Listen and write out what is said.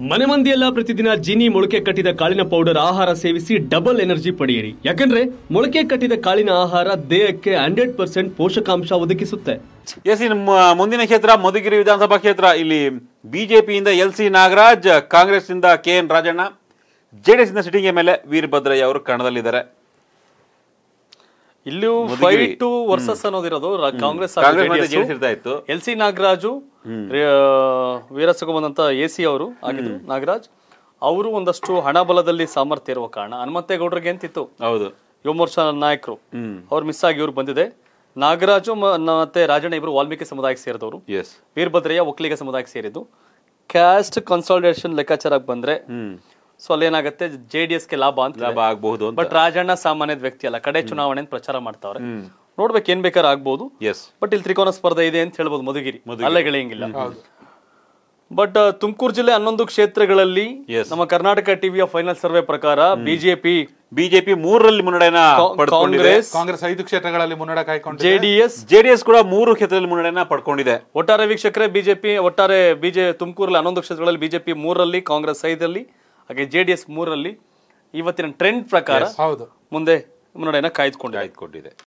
ಮನೆ ಮಂದಿಯೆಲ್ಲ ಪ್ರತಿದಿನ ಜೀನಿ ಮೊಳಕೆ ಕಟ್ಟಿದ ಕಾಳಿನ ಪೌಡರ್ ಆಹಾರ ಸೇವಿಸಿ ಡಬಲ್ ಎನರ್ಜಿ ಪಡೆಯಿರಿ. ಯಾಕಂದ್ರೆ ಮೊಳಕೆ ಕಟ್ಟಿದ ಕಾಳಿನ ಆಹಾರ ದೇಹಕ್ಕೆ ಹಂಡ್ರೆಡ್ ಪರ್ಸೆಂಟ್ ಪೋಷಕಾಂಶ ಒದಗಿಸುತ್ತೆ. ಎಸ್ ನಮ್ಮ ಮುಂದಿನ ಕ್ಷೇತ್ರ ಮಧುಗಿರಿ ವಿಧಾನಸಭಾ ಕ್ಷೇತ್ರ. ಇಲ್ಲಿ ಬಿಜೆಪಿಯಿಂದ ಎಲ್ ಸಿ ನಾಗರಾಜ್ ಕಾಂಗ್ರೆಸ್ ಇಂದ ಕೆ ಎನ್ ರಾಜಣ್ಣ ಜೆಡಿಎಸ್ ಇಂದ sitting M L A Veerabhadraiah ಅವರು ಕಣದಲ್ಲಿದ್ದಾರೆ. ಇಲ್ಲೂ. ಫೈಟ್ ಟು ವರ್ಸಸ್ ಅನ್ನೋದಿರೋದು ಕಾಂಗ್ರೆಸ್ ಇತ್ತು. ಎಲ್ ಸಿ ನಾಗರಾಜು ವೀರಸಕ ಬಂದಂತ ಎ ಸಿ ಅವರು ಆಗಿದ್ರು ನಾಗರಾಜ್. ಅವರು ಒಂದಷ್ಟು ಹಣ ಬಲದಲ್ಲಿ ಸಾಮರ್ಥ್ಯ ಇರುವ ಕಾರಣ ಹನುಮಂತೇಗೌಡರಿಗೆ ಅಂತಿತ್ತು ಹೌದು. ಯುವ ಮೋರ್ಚಾ ನಾಯಕರು. ಅವ್ರು ಮಿಸ್ ಆಗಿ ಇವ್ರು ಬಂದಿದೆ. ನಾಗರಾಜು ಮತ್ತೆ ರಾಜಣ್ಣ ಇಬ್ರು ವಾಲ್ಮೀಕಿ ಸಮುದಾಯಕ್ಕೆ ಸೇರಿದವರು. ಎಸ್ ವೀರಭದ್ರಯ್ಯ ಒಕ್ಕಲಿಗ ಸಮುದಾಯಕ್ಕೆ ಸೇರಿದ್ದು. ಕ್ಯಾಸ್ಟ್ ಕನ್ಸಾಲಿಡೇಷನ್ ಲೆಕ್ಕಾಚಾರಕ್ಕೆ ಬಂದ್ರೆ ಸೊ ಅಲ್ಲೇನಾಗತ್ತೆ? ಜೆ ಡಿ ಎಸ್ಗೆ ಲಾಭ ಅಂತ ಲಾಭ ಆಗಬಹುದು ಅಂತ. ಬಟ್ ರಾಜಣ್ಣ ಸಾಮಾನ್ಯದ ವ್ಯಕ್ತಿ ಅಲ್ಲ. ಕಡೆ ಚುನಾವಣೆ ಪ್ರಚಾರ ಮಾಡ್ತಾವ್ರೆ. ನೋಡ್ಬೇಕು ಏನ್ ಬೇಕಾದ್ರೆ ಆಗ್ಬಹುದು ಎಸ್ ಬಟ್ ಇಲ್ಲಿ ತ್ರಿಕೋನ ಸ್ಪರ್ಧೆ ಇದೆ ಅಂತ ಹೇಳ್ಬೋದು ಮಧುಗಿರಿ. ಅಲ್ಲೇ ಗೆಳೆಯಂಗಿಲ್ಲ. ಬಟ್ ತುಮಕೂರು ಜಿಲ್ಲೆ ಹನ್ನೊಂದು ಕ್ಷೇತ್ರಗಳಲ್ಲಿ. ನಮ್ಮ ಕರ್ನಾಟಕ ಟಿವಿಯ ಫೈನಲ್ ಸರ್ವೆ ಪ್ರಕಾರ ಬಿಜೆಪಿ ಬಿಜೆಪಿ ಮೂರರಲ್ಲಿ ಮುನ್ನಡೆಯನ್ನ ಪಡ್ಕೊಂಡಿದೆ. ಕಾಂಗ್ರೆಸ್ ಕಾಂಗ್ರೆಸ್ ಐದು ಕ್ಷೇತ್ರಗಳಲ್ಲಿ ಮುನ್ನಡೆ ಕಾಯ್ಕೊಂಡು ಜೆಡಿಎಸ್ ಜೆಡಿಎಸ್ ಕೂಡ ಮೂರು ಕ್ಷೇತ್ರದಲ್ಲಿ ಮುನ್ನಡೆಯನ್ನ ಪಡ್ಕೊಂಡಿದೆ. ಒಟ್ಟಾರೆ ವೀಕ್ಷಕರೇ ಬಿಜೆಪಿ ಒಟ್ಟಾರೆ ಬಿಜೆ ತುಮಕೂರಲ್ಲಿ ಹನ್ನೊಂದು ಕ್ಷೇತ್ರಗಳಲ್ಲಿ ಬಿಜೆಪಿ ಮೂರರಲ್ಲಿ ಕಾಂಗ್ರೆಸ್ ಐದರಲ್ಲಿ. ಹಾಗೆ ಜೆಡಿಎಸ್ ಮೂರರಲ್ಲಿ ಇವತ್ತಿನ ಟ್ರೆಂಡ್ ಪ್ರಕಾರ ಹೌದು. ಮುಂದೆ ಕಾಯ್ದುಕೊಂಡು ಕಾಯ್ದುಕೊಂಡಿದೆ.